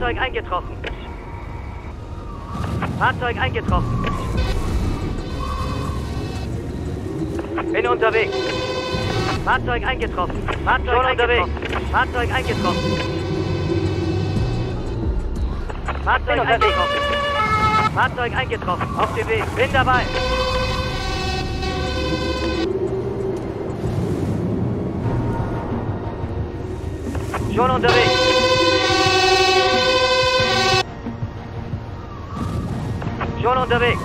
Fahrzeug eingetroffen. Fahrzeug eingetroffen. Bin unterwegs. Fahrzeug eingetroffen. Fahrzeug Schon unterwegs. Fahrzeug eingetroffen. Fahrzeug eingetroffen. Fahrzeug eingetroffen. Auf dem Weg. Bin dabei. Schon unterwegs. Schon unterwegs.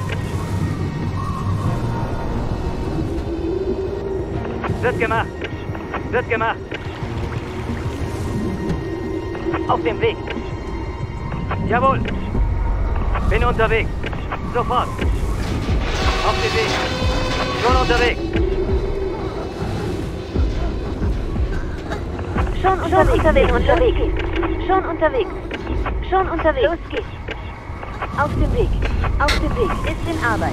Wird gemacht. Wird gemacht. Auf dem Weg. Jawohl. Bin unterwegs. Sofort. Auf dem Weg. Schon unterwegs. Schon unterwegs. Schon unterwegs. Schon unterwegs. Schon unterwegs. Los geht's. Auf dem Weg. Auf dem Weg. Ist in Arbeit.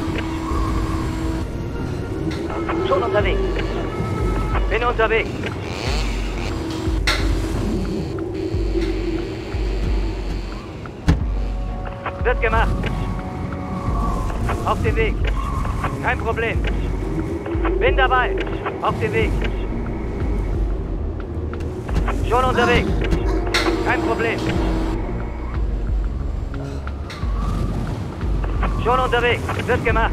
Schon unterwegs. Bin unterwegs. Wird gemacht. Auf dem Weg. Kein Problem. Bin dabei. Auf dem Weg. Schon unterwegs. Kein Problem. Schon unterwegs. Wird gemacht.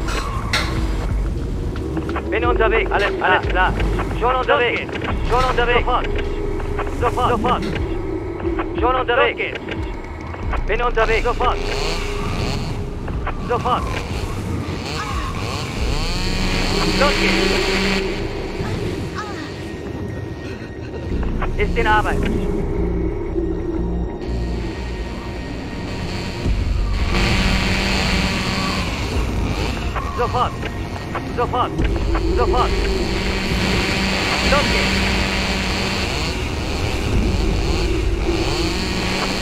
Bin unterwegs. Alles, alles klar. Schon unterwegs. Schon unterwegs. Sofort. Sofort. Sofort. Schon unterwegs. Bin unterwegs. Sofort. Sofort. Los geht's. Ist in Arbeit. Sofort. Sofort. Los geht's.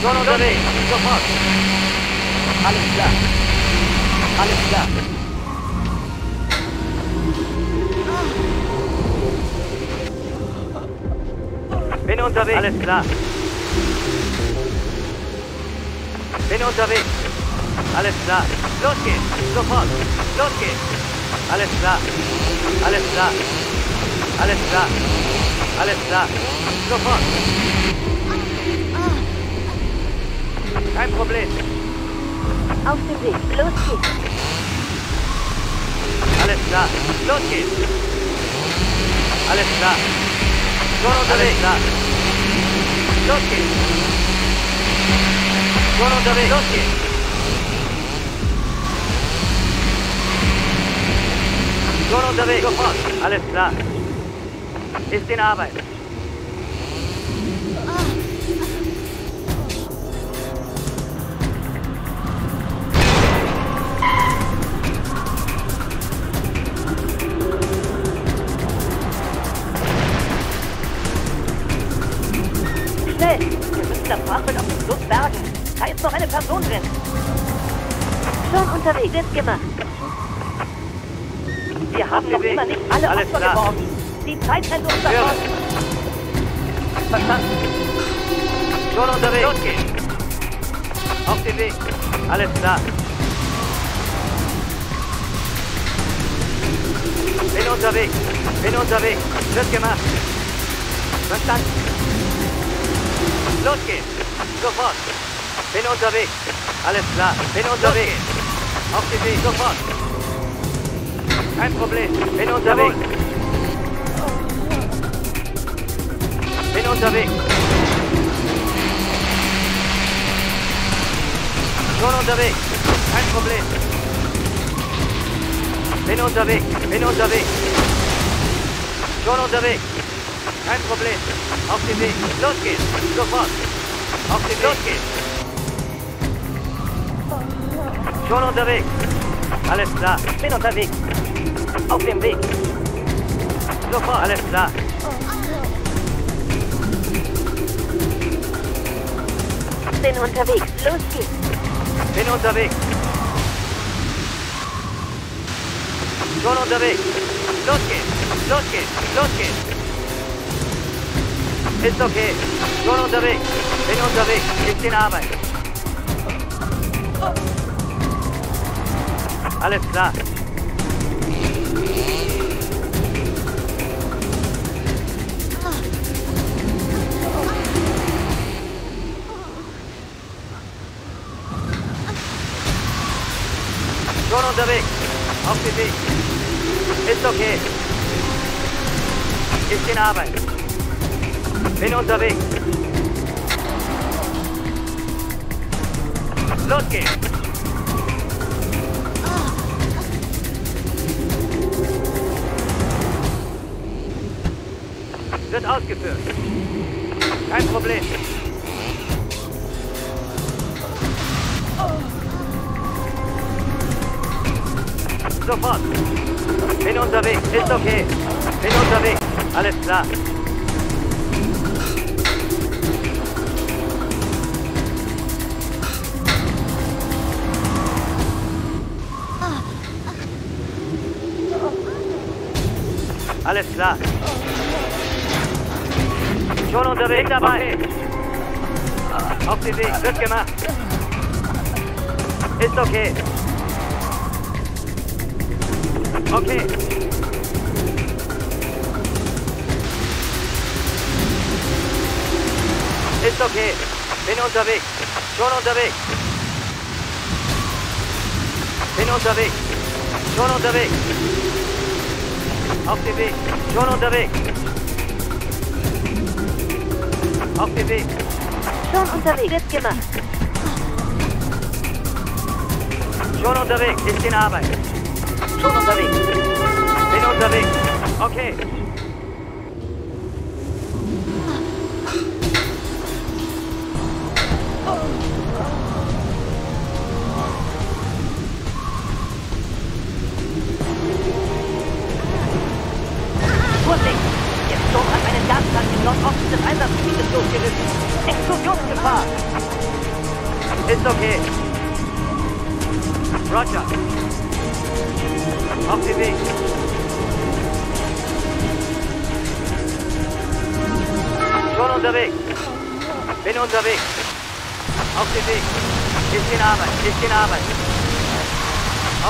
Schon unterwegs. Sofort. Alles klar. Alles klar. Bin unterwegs. Alles klar. Bin unterwegs. Alles klar. Los geht's. Sofort. Los geht's. Alles klar. Alles klar. Alles klar. Alles klar. Sofort. Kein Problem. Auf dem Weg. Los geht's. Alles klar. Los geht's. Alles klar. Schon unterwegs. Alles klar. Los geht's. Schon unterwegs. Los geht's. Schon unterwegs. Sofort. Alles klar. Ist in Arbeit. Schnell. Wir müssen das Fahrzeug auf dem Fluss bergen. Da ist noch eine Person drin. Schon unterwegs. Wird gemacht. Wir haben noch immer nicht alle Alles Opfer klar. geborgen. Die Zeit rennt uns davon. Verstanden. Schon unterwegs. Los geht's. Auf dem Weg. Alles klar. Bin unterwegs. Bin unterwegs. Wird gemacht. Verstanden. Los geht's. Sofort. Bin unterwegs. Alles klar. Bin unterwegs. Auf dem Weg. Sofort. Kein Problem. Bin unterwegs. Bin unterwegs. Schon unterwegs. Kein Problem. Bin unterwegs. Bin unterwegs. Schon unterwegs. Kein Problem. Auf dem Weg. Los geht's. Sofort. Auf dem Weg. Los geht's. Schon unterwegs. Alles klar. Bin unterwegs. Auf dem Weg. Sofort. Alles klar. Bin unterwegs. Los geht's. Bin unterwegs. Schon unterwegs. Los geht's. Los geht's. Los geht's. Ist okay. Schon unterwegs. Bin unterwegs. Ist in Arbeit. Alles klar. Schon unterwegs. Auf den Weg. Ist okay. Ist in Arbeit. Bin unterwegs. Los geht's. Wird ausgeführt. Kein Problem. Sofort. Bin unterwegs. Ist okay. Bin unterwegs. Alles klar. Alles klar. Schon unterwegs dabei. Auf den Weg. Wird gemacht. Ist okay. Okay. Ist okay. Bin unterwegs. Schon unterwegs. Bin unterwegs. Schon unterwegs. Auf dem Weg. Schon unterwegs. Auf dem Weg. Schon unterwegs. Wird gemacht. Schon unterwegs. Ist in Arbeit. Schon unterwegs. Bin unterwegs. Okay.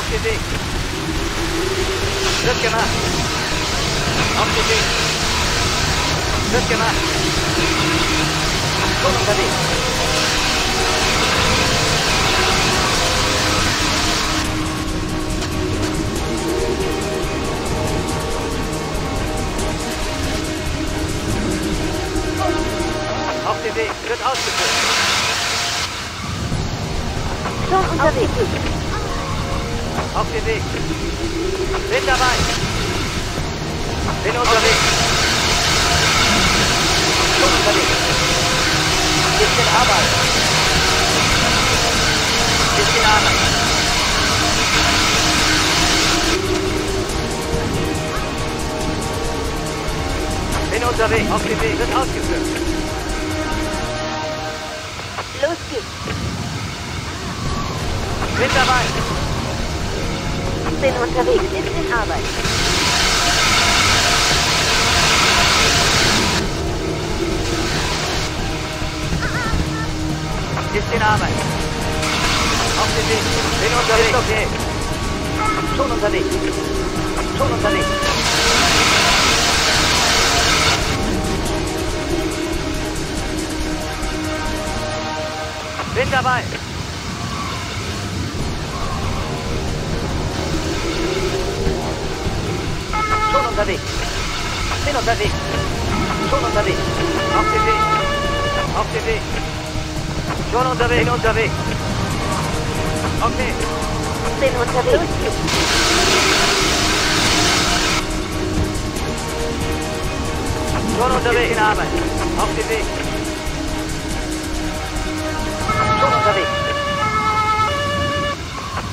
Auf den Weg. Wird gemacht. Auf den Weg. Wird gemacht. Schon unterwegs. Auf den Weg. Wird ausgeführt. Schon unterwegs. Auf den Weg. Bin dabei. Bin unterwegs. Schon unterwegs. In Arbeit. In Arbeit. Bin unterwegs. Auf den Weg. Wird ausgeführt. Los geht's. Bin dabei. Bin unterwegs. Ist in Arbeit. Ist in Arbeit. Auf den Weg. Bin unterwegs. Ist okay. Schon unterwegs. Schon unterwegs. Bin dabei. Schon unterwegs. Bin unterwegs. Schon unterwegs. Auf den Weg. Auf den Weg. Schon unterwegs. Bin unterwegs. Okay. Bin unterwegs. Schon unterwegs in Arbeit. Auf den Weg. Schon unterwegs.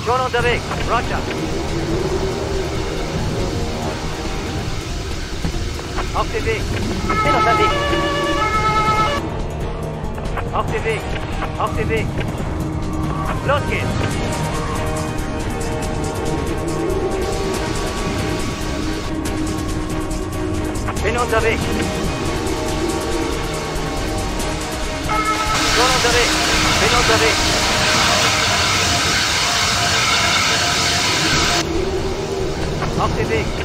Schon unterwegs. Roger. Auf den Weg. Bin unterwegs. Auf den Weg. Auf den Weg. Los geht's. Bin unterwegs. Schon unterwegs. Bin unterwegs. dem Weg.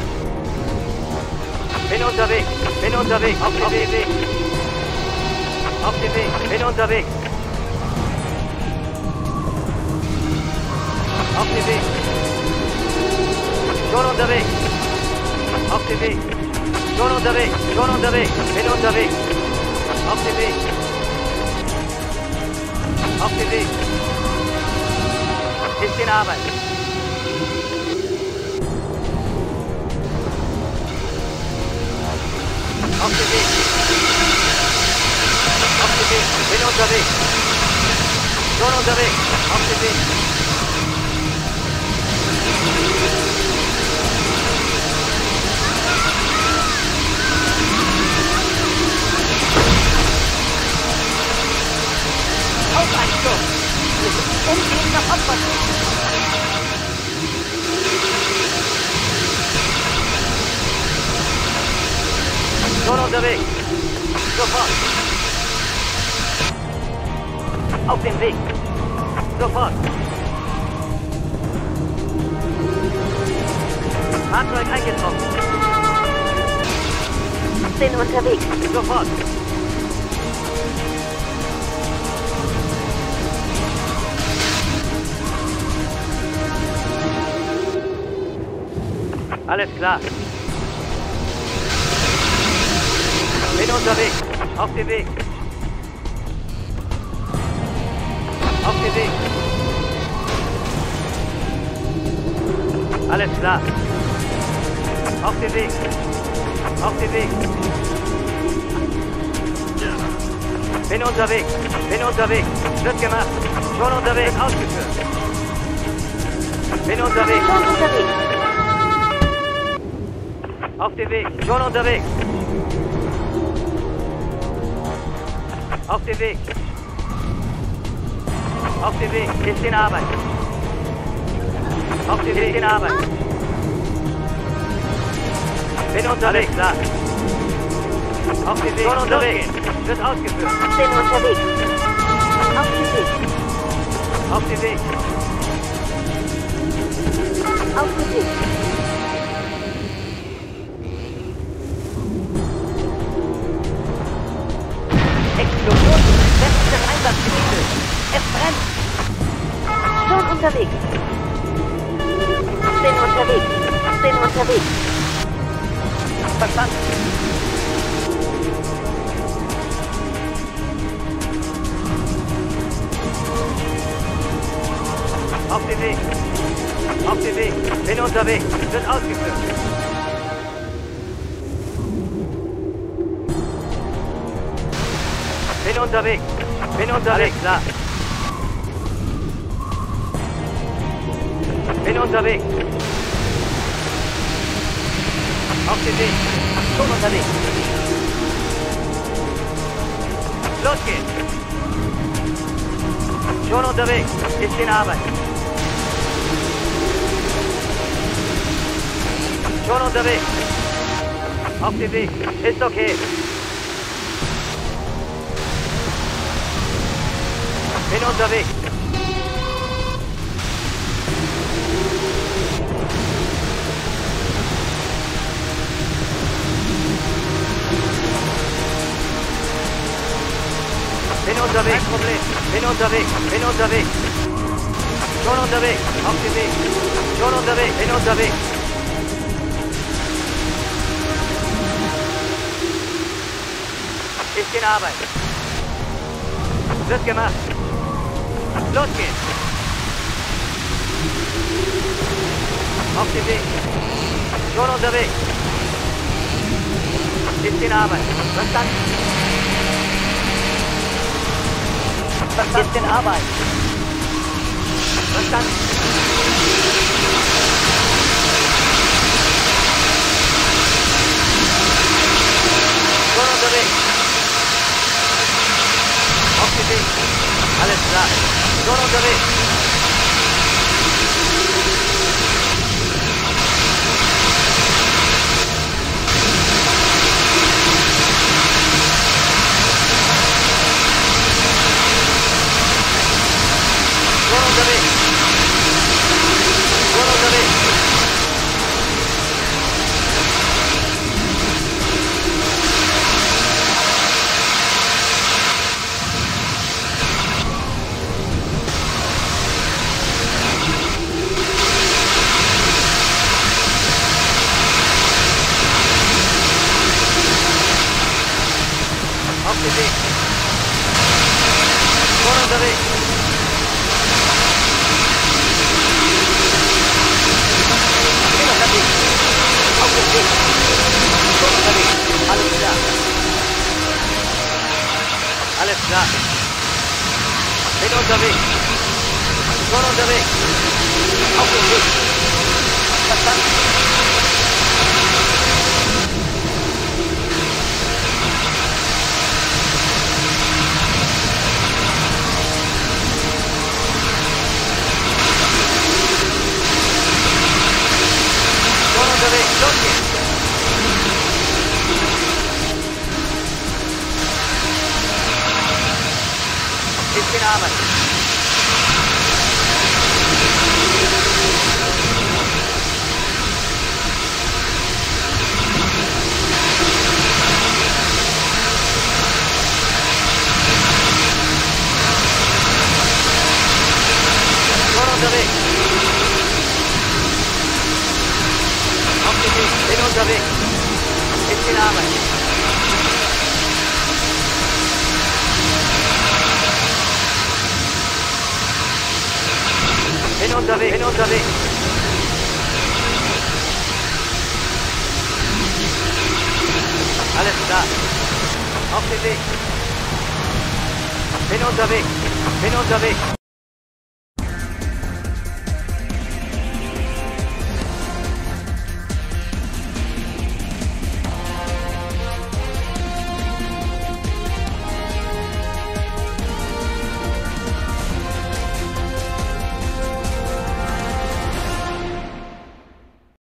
Bin unterwegs. Bin unterwegs. Auf dem Weg. Auf dem Weg. Bin unterwegs. Auf dem Weg. Schon unterwegs. Auf dem Weg. Schon unterwegs. Schon unterwegs. Bin unterwegs. Auf dem Weg. Auf dem Weg. Ist in Arbeit. Auf dem Schon unterwegs. Sofort. Auf dem Weg. Sofort. Fahrzeug eingetroffen. Bin unterwegs. Sofort. Alles klar. Bin unterwegs. Auf dem Weg. Auf dem Weg. Alles klar. Auf dem Weg. Auf dem Weg. Bin unterwegs. Bin unterwegs. Wird gemacht. Schon unterwegs. Ausgeführt. Bin unterwegs. Schon unterwegs. Auf dem Weg. Schon unterwegs. Auf dem Weg. Auf dem Weg. Ist in Arbeit. Auf dem Weg in Arbeit. Bin unterwegs. Klar. Auf dem Weg. Schon unterwegs. Wird ausgeführt. Bin unterwegs. Auf dem Weg. Auf dem Weg. Auf dem Weg. Es brennt. Schon unterwegs. Bin unterwegs. Bin unterwegs. Verstanden. Auf dem Weg. Auf dem Weg. Bin unterwegs. Wird ausgeführt. Bin unterwegs. Bin unterwegs. Klar. Bin unterwegs. Auf dem Weg. Schon unterwegs. Los geht's. Schon unterwegs. Ist in Arbeit. Schon unterwegs. Auf dem Weg. Ist okay. Bin unterwegs. Unterwegs. Kein Problem. Bin unterwegs. Bin unterwegs. Schon unterwegs. Auf dem Weg. Schon unterwegs. Bin unterwegs. Ist in Arbeit. Wird gemacht. Los geht's. Auf dem Weg. Schon unterwegs. Ist in Arbeit. Verstanden. Verstanden. In Arbeit. Verstanden. Schon unterwegs. Auf dem Weg. Alles klar. Schon unterwegs. Schon unterwegs. Schon unterwegs. Klar. Bin unterwegs. Schon unterwegs. Auf dem Weg. Verstanden. Schon Bisschen Arbeit. Schon unterwegs. Auf dem Weg. Bin unterwegs. Bisschen Arbeit. Bin unterwegs, bin unterwegs. Alles klar. Auf den Weg. Bin unterwegs, bin unterwegs.